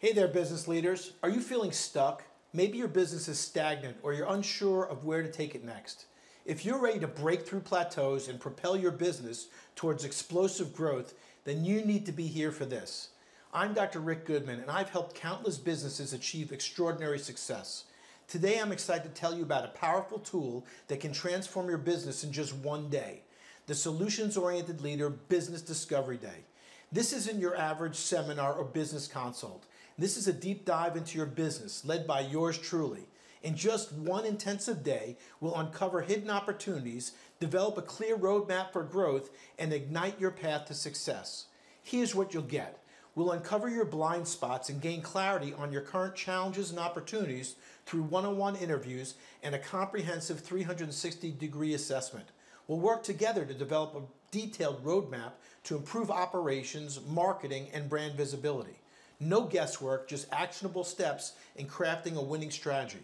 Hey there, business leaders. Are you feeling stuck? Maybe your business is stagnant or you're unsure of where to take it next. If you're ready to break through plateaus and propel your business towards explosive growth, then you need to be here for this. I'm Dr. Rick Goodman, and I've helped countless businesses achieve extraordinary success. Today, I'm excited to tell you about a powerful tool that can transform your business in just one day the Solutions Oriented Leader Business Discovery Day. This isn't your average seminar or business consult. This is a deep dive into your business led by yours truly. In just one intensive day, we'll uncover hidden opportunities, develop a clear roadmap for growth, and ignite your path to success. Here's what you'll get. We'll uncover your blind spots and gain clarity on your current challenges and opportunities through one on one interviews and a comprehensive 360 degree assessment. We'll work together to develop a detailed roadmap to improve operations, marketing, and brand visibility. No guesswork, just actionable steps in crafting a winning strategy.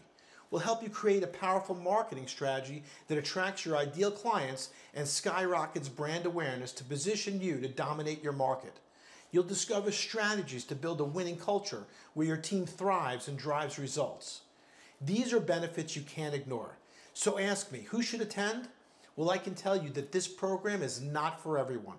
We'll help you create a powerful marketing strategy that attracts your ideal clients and skyrockets brand awareness to position you to dominate your market. You'll discover strategies to build a winning culture where your team thrives and drives results. These are benefits you can't ignore. So ask me, who should attend? Well, I can tell you that this program is not for everyone,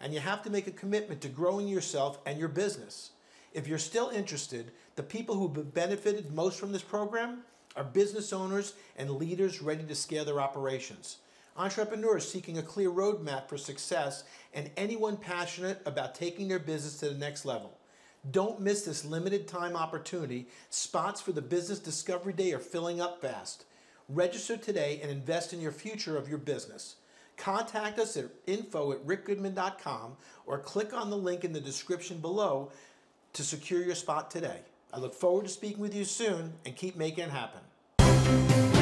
and you have to make a commitment to growing yourself and your business. If you're still interested, the people who have benefited most from this program are business owners and leaders ready to scale their operations, entrepreneurs seeking a clear roadmap for success, and anyone passionate about taking their business to the next level. Don't miss this limited time opportunity. Spots for the Business Discovery Day are filling up fast. Register today and invest in your future of your business. Contact us at info at rickgoodman.com or click on the link in the description below to secure your spot today. I look forward to speaking with you soon and keep making it happen.